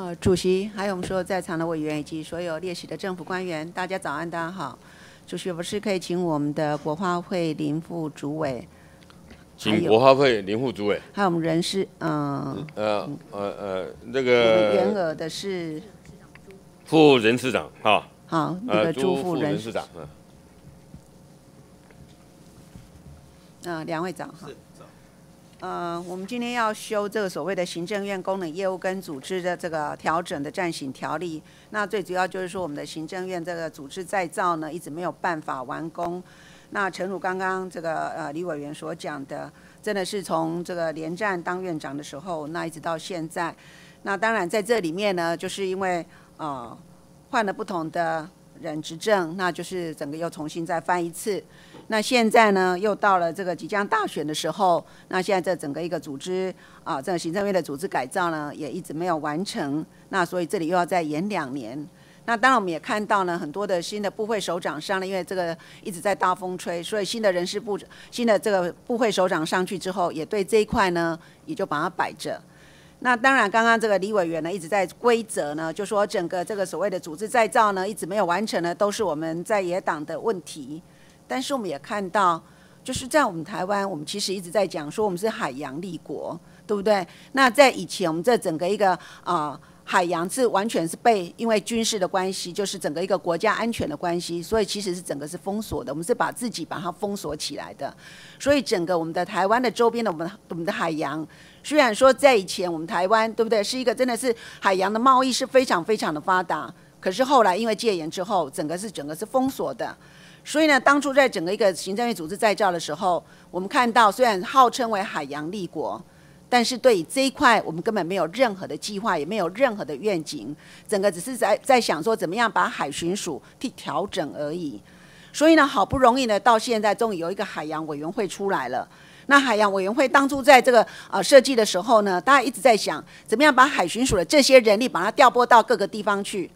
呃，主席，还有我们所有在场的委员以及所有列席的政府官员，大家早安，大家好。主席，不是可以请我们的国花会林副主委，请国花会林副主委，还有我们人事，嗯，呃呃呃，那个原个额的是副人事长哈，好，那呃，个朱朱副副人事，人事长，嗯嗯，两位长哈。呃，我们今天要修这个所谓的行政院功能业务跟组织的这个调整的暂行条例。那最主要就是说，我们的行政院这个组织再造呢，一直没有办法完工。那诚如刚刚这个呃李委员所讲的，真的是从这个连战当院长的时候，那一直到现在。那当然在这里面呢，就是因为呃换了不同的人执政，那就是整个又重新再翻一次。那现在呢，又到了这个即将大选的时候，那现在这整个一个组织啊，这个行政院的组织改造呢，也一直没有完成。那所以这里又要再延两年。那当然我们也看到呢，很多的新的部会首长上了，因为这个一直在大风吹，所以新的人事部新的这个部会首长上去之后，也对这一块呢，也就把它摆着。那当然，刚刚这个李委员呢一直在规则呢，就说整个这个所谓的组织再造呢，一直没有完成呢，都是我们在野党的问题。但是我们也看到，就是在我们台湾，我们其实一直在讲说我们是海洋立国，对不对？那在以前，我们这整个一个啊、海洋是完全是被因为军事的关系，就是整个一个国家安全的关系，所以其实是整个是封锁的，我们是把自己把它封锁起来的。所以整个我们的台湾的周边的我们我们的海洋，虽然说在以前我们台湾对不对，是一个真的是海洋的贸易是非常非常的发达，可是后来因为戒严之后，整个是整个是封锁的。所以呢，当初在整个一个行政院组织再造的时候，我们看到虽然号称为海洋立国，但是对于这一块我们根本没有任何的计划，也没有任何的愿景，整个只是在在想说怎么样把海巡署替调整而已。所以呢，好不容易呢，到现在终于有一个海洋委员会出来了。那海洋委员会当初在这个呃设计的时候呢，大家一直在想怎么样把海巡署的这些人力把它调拨到各个地方去。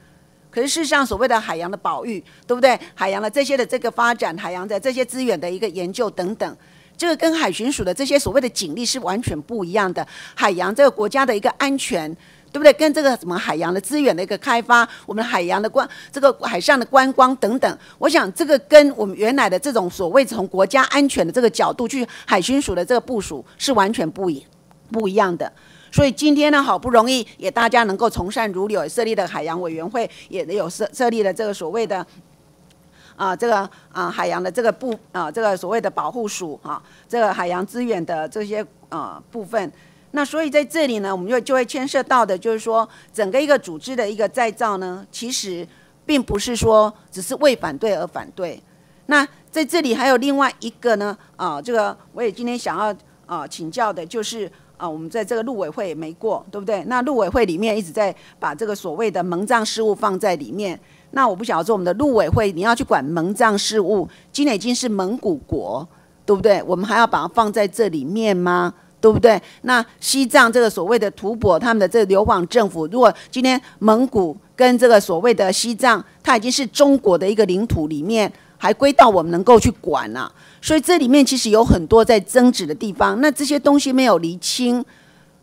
可是事实上，所谓的海洋的保育，对不对？海洋的这些的这个发展，海洋的这些资源的一个研究等等，这个跟海巡署的这些所谓的警力是完全不一样的。海洋这个国家的一个安全，对不对？跟这个什么海洋的资源的一个开发，我们海洋的观，这个海上的观光等等，我想这个跟我们原来的这种所谓从国家安全的这个角度去海巡署的这个部署是完全不一不一样的。所以今天呢，好不容易也大家能够从善如流，设立了海洋委员会，也有设设立了这个所谓的啊这个啊海洋的这个部啊这个所谓的保护署啊，这个海洋资源的这些啊部分。那所以在这里呢，我们就就会牵涉到的，就是说整个一个组织的一个再造呢，其实并不是说只是为反对而反对。那在这里还有另外一个呢，啊，这个我也今天想要啊请教的就是。啊，我们在这个陆委会也没过，对不对？那陆委会里面一直在把这个所谓的蒙藏事务放在里面。那我不晓得说我们的陆委会你要去管蒙藏事务，今天已经是蒙古国，对不对？我们还要把它放在这里面吗？对不对？那西藏这个所谓的吐蕃，他们的这个流亡政府，如果今天蒙古跟这个所谓的西藏，它已经是中国的一个领土里面，还归到我们能够去管啊？所以这里面其实有很多在争执的地方，那这些东西没有厘清，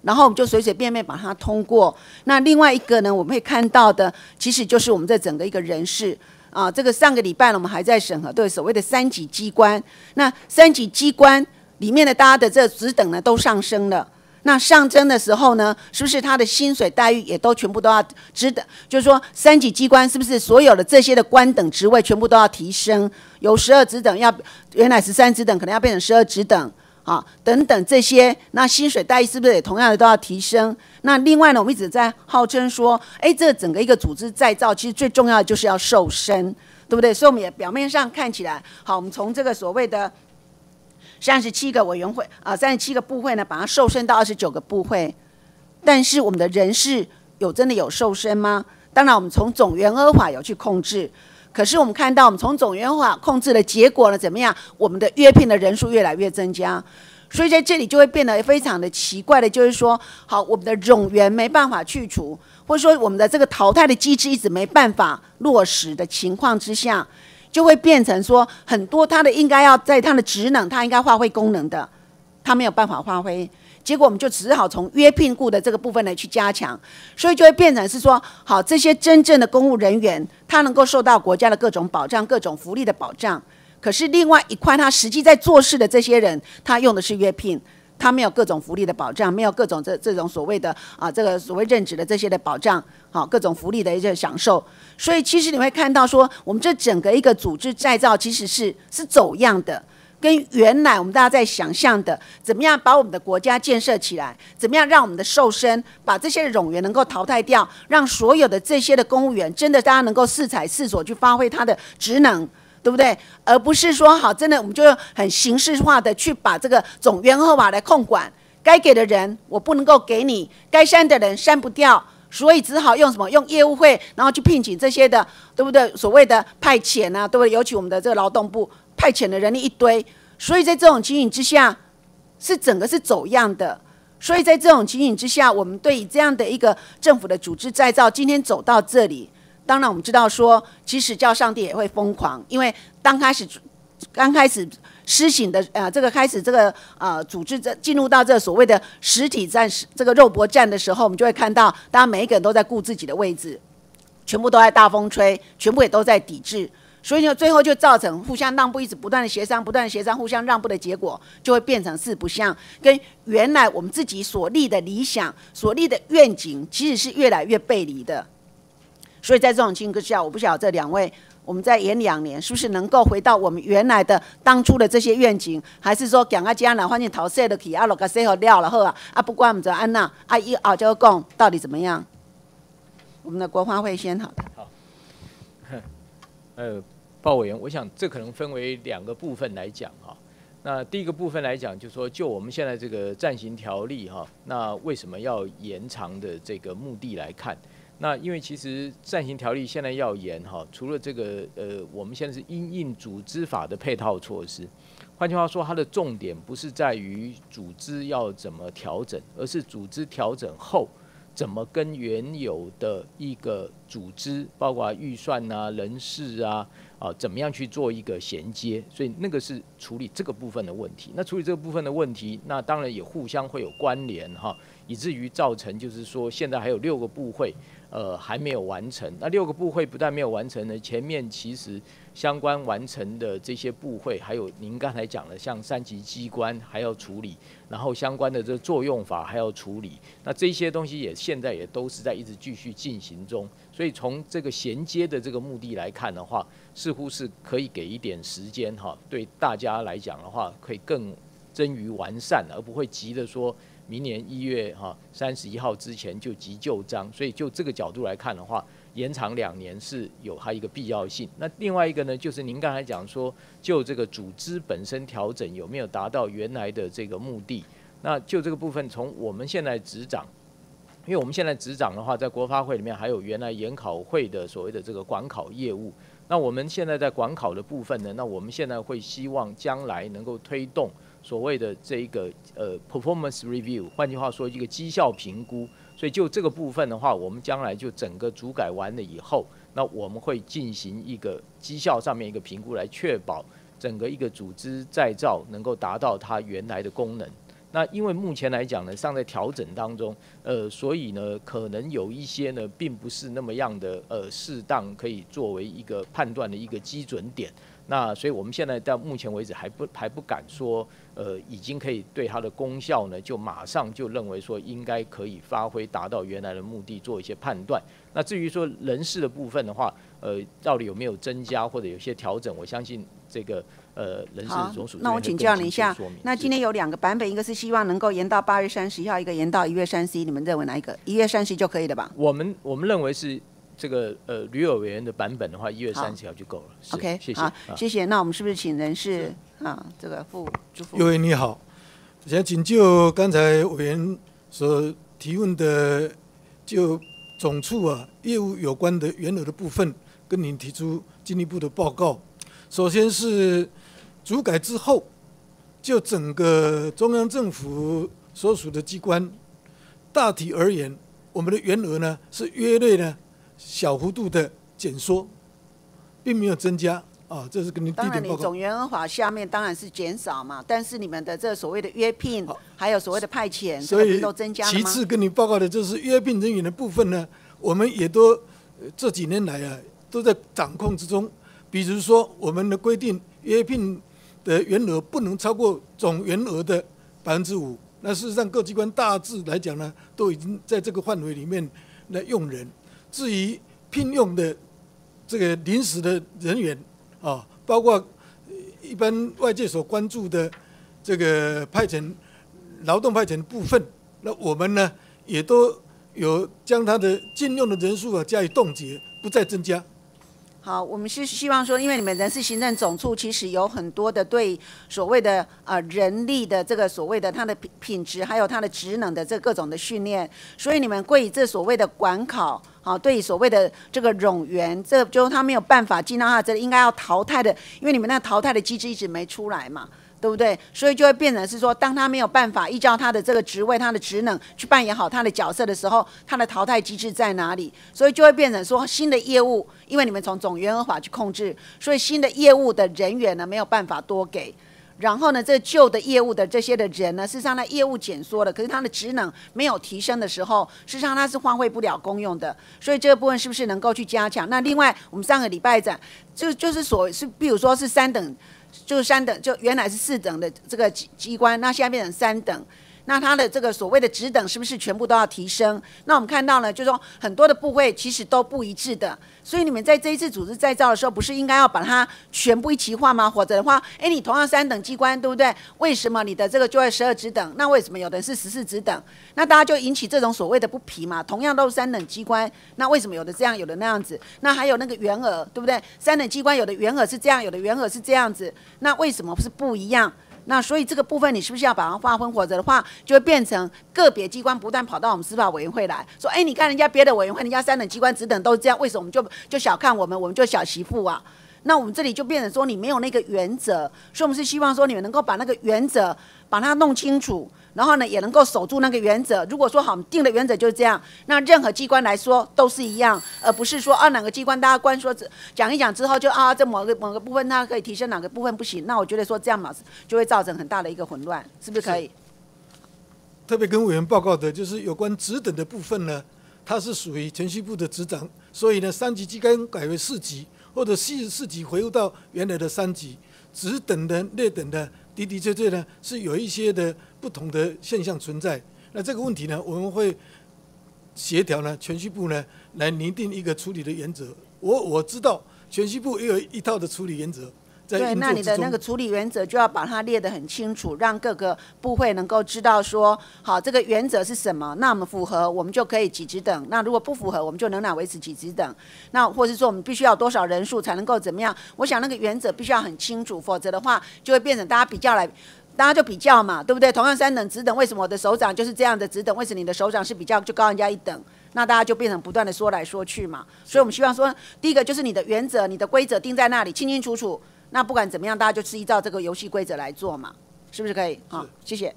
然后我们就随随便便把它通过。那另外一个呢，我们会看到的，其实就是我们这整个一个人事啊，这个上个礼拜呢，我们还在审核对所谓的三级机关，那三级机关里面的大家的这职等呢都上升了。那上升的时候呢，是不是他的薪水待遇也都全部都要职等？就是说三级机关是不是所有的这些的官等职位全部都要提升？有十二职等要原来十三职等可能要变成十二职等啊，等等这些，那薪水待遇是不是也同样的都要提升？那另外呢，我们一直在号称说，哎，这整个一个组织再造，其实最重要的就是要瘦身，对不对？所以我们也表面上看起来好，我们从这个所谓的。三十七个委员会啊，三十七个部会呢，把它瘦身到二十九个部会。但是我们的人事有真的有瘦身吗？当然，我们从总员额法有去控制，可是我们看到我们从总员额法控制的结果呢，怎么样？我们的约聘的人数越来越增加，所以在这里就会变得非常的奇怪的，就是说，好，我们的冗员没办法去除，或者说我们的这个淘汰的机制一直没办法落实的情况之下。就会变成说，很多他的应该要在他的职能，他应该发挥功能的，他没有办法发挥。结果我们就只好从约聘雇的这个部分来去加强，所以就会变成是说，好，这些真正的公务人员，他能够受到国家的各种保障、各种福利的保障。可是另外一块，他实际在做事的这些人，他用的是约聘，他没有各种福利的保障，没有各种这这种所谓的啊，这个所谓任职的这些的保障，好，各种福利的一些享受。所以其实你会看到说，我们这整个一个组织再造，其实是是走样的。跟原来我们大家在想象的，怎么样把我们的国家建设起来？怎么样让我们的瘦身，把这些冗员能够淘汰掉，让所有的这些的公务员真的大家能够适才适所去发挥他的职能，对不对？而不是说好真的我们就很形式化的去把这个总员后法来控管，该给的人我不能够给你，该删的人删不掉，所以只好用什么用业务会，然后去聘请这些的，对不对？所谓的派遣啊，对不对？尤其我们的这个劳动部。派遣的人力一堆，所以在这种情形之下，是整个是走样的。所以在这种情形之下，我们对于这样的一个政府的组织再造，今天走到这里，当然我们知道说，其实叫上帝也会疯狂，因为刚开始刚开始施行的呃，这个开始这个呃组织这进入到这所谓的实体战这个肉搏战的时候，我们就会看到，大家每一个人都在顾自己的位置，全部都在大风吹，全部也都在抵制。所以呢，最后就造成互相让步，一直不断的协商，不断的协商，互相让步的结果，就会变成四不像，跟原来我们自己所立的理想、所立的愿景，其实是越来越背离的。所以在这种情况下，我不晓得这两位，我们再延两年，是不是能够回到我们原来的当初的这些愿景，还是说讲啊将来反正桃色的起啊落个色好料了好啊，啊不管我们这安娜啊一熬就讲到底怎么样？我们的国花会先好。好 呃，鲍委员，我想这可能分为两个部分来讲哈。那第一个部分来讲，就是说就我们现在这个暂行条例哈，那为什么要延长的这个目的来看？那因为其实暂行条例现在要延哈，除了这个呃，我们现在是因应组织法的配套措施，换句话说，它的重点不是在于组织要怎么调整，而是组织调整后。怎么跟原有的一个组织，包括预算啊、人事啊，啊，怎么样去做一个衔接？所以那个是处理这个部分的问题。那处理这个部分的问题，那当然也互相会有关联哈，以至于造成就是说，现在还有六个部会。呃，还没有完成。那六个部会不但没有完成呢，前面其实相关完成的这些部会，还有您刚才讲的，像三级机关还要处理，然后相关的这作用法还要处理。那这些东西也现在也都是在一直继续进行中。所以从这个衔接的这个目的来看的话，似乎是可以给一点时间哈，对大家来讲的话，可以更臻于完善，而不会急着说。明年一月哈三十一号之前就急就章，所以就这个角度来看的话，延长两年是有它一个必要性。那另外一个呢，就是您刚才讲说，就这个组织本身调整有没有达到原来的这个目的？那就这个部分，从我们现在执掌，因为我们现在执掌的话，在国发会里面还有原来研考会的所谓的这个管考业务。那我们现在在管考的部分呢，那我们现在会希望将来能够推动。所谓的这一个呃 performance review，换句话说一个绩效评估，所以就这个部分的话，我们将来就整个主改完了以后，那我们会进行一个绩效上面一个评估，来确保整个一个组织再造能够达到它原来的功能。那因为目前来讲呢，尚在调整当中，呃，所以呢，可能有一些呢，并不是那么样的呃适当，可以作为一个判断的一个基准点。那所以我们现在到目前为止还不还不敢说，呃，已经可以对它的功效呢，就马上就认为说应该可以发挥达到原来的目的，做一些判断。那至于说人事的部分的话，呃，到底有没有增加或者有些调整，我相信这个呃人事总署那我请教你一下，那今天有两个版本，一个是希望能够延到八月三十一号，一个延到一月三十一，你们认为哪一个？一月三十一就可以了吧？我们我们认为是。这个呃，吕有委员的版本的话，一月三十号就够了。OK，谢谢。好，谢谢。那我们是不是请人事啊？这个副主副委员你好，先请就刚才委员所提问的，就总处啊业务有关的原额的部分，跟您提出进一步的报告。首先是主改之后，就整个中央政府所属的机关，大体而言，我们的原额呢是约略呢。小幅度的减缩，并没有增加，啊，这是跟您第当然，你。总员额法下面当然是减少嘛，但是你们的这所谓的约聘，还有所谓的派遣，所以都增加？其次跟你报告的就是约聘人员的部分呢，我们也都呃这几年来啊都在掌控之中。比如说我们的规定，约聘的员额不能超过总员额的百分之五。那事实上各机关大致来讲呢，都已经在这个范围里面来用人。至于聘用的这个临时的人员啊，包括一般外界所关注的这个派遣劳动派遣部分，那我们呢也都有将他的禁用的人数啊加以冻结，不再增加。好，我们是希望说，因为你们人事行政总处其实有很多的对所谓的呃人力的这个所谓的它的品品质，还有它的职能的这各种的训练，所以你们对这所谓的管考，好，对所谓的这个冗员，这就是他没有办法进到他这里应该要淘汰的，因为你们那淘汰的机制一直没出来嘛。对不对？所以就会变成是说，当他没有办法依照他的这个职位、他的职能去扮演好他的角色的时候，他的淘汰机制在哪里？所以就会变成说，新的业务，因为你们从总员额法去控制，所以新的业务的人员呢没有办法多给。然后呢，这旧的业务的这些的人呢，事实上呢业务减缩了，可是他的职能没有提升的时候，事实上他是发挥不了功用的。所以这个部分是不是能够去加强？那另外，我们上个礼拜讲，就就是所是，比如说是三等。就是三等，就原来是四等的这个机机关，那现在变成三等，那它的这个所谓的职等是不是全部都要提升？那我们看到呢，就是说很多的部会其实都不一致的，所以你们在这一次组织再造的时候，不是应该要把它全部一齐化吗？否则的话，哎，你同样三等机关，对不对？为什么你的这个就会十二职等？那为什么有的是十四职等？那大家就引起这种所谓的不皮嘛？同样都是三等机关，那为什么有的这样，有的那样子？那还有那个员额，对不对？三等机关有的员额是这样，有的员额是这样子，那为什么是不一样？那所以这个部分你是不是要把它划分？或者的话，就会变成个别机关不断跑到我们司法委员会来说：“哎，你看人家别的委员会，人家三等机关、职等都这样，为什么我们就就小看我们？我们就小媳妇啊？”那我们这里就变成说你没有那个原则，所以我们是希望说你们能够把那个原则把它弄清楚。然后呢，也能够守住那个原则。如果说好我们定的原则就是这样，那任何机关来说都是一样，而不是说啊哪个机关大家关说讲一讲之后就啊这某个某个部分它可以提升，哪个部分不行。那我觉得说这样嘛，就会造成很大的一个混乱，是不是可以？特别跟委员报告的就是有关职等的部分呢，它是属于全序部的职掌，所以呢三级机关改为四级，或者四十四级回复到原来的三级。只等的、略等的的的确确呢是有一些的不同的现象存在。那这个问题呢，我们会协调呢全序部呢来拟定一个处理的原则。我我知道全序部也有一套的处理原则。对，那你的那个处理原则就要把它列得很清楚，让各个部会能够知道说，好，这个原则是什么。那我们符合，我们就可以几职等；那如果不符合，我们就仍然维持几职等。那或者说，我们必须要多少人数才能够怎么样？我想那个原则必须要很清楚，否则的话就会变成大家比较来，大家就比较嘛，对不对？同样三等职等，为什么我的首长就是这样的职等？为什么你的首长是比较就高人家一等？那大家就变成不断的说来说去嘛。所以我们希望说，第一个就是你的原则、你的规则定在那里，清清楚楚。那不管怎么样，大家就是依照这个游戏规则来做嘛，是不是可以？好，谢谢。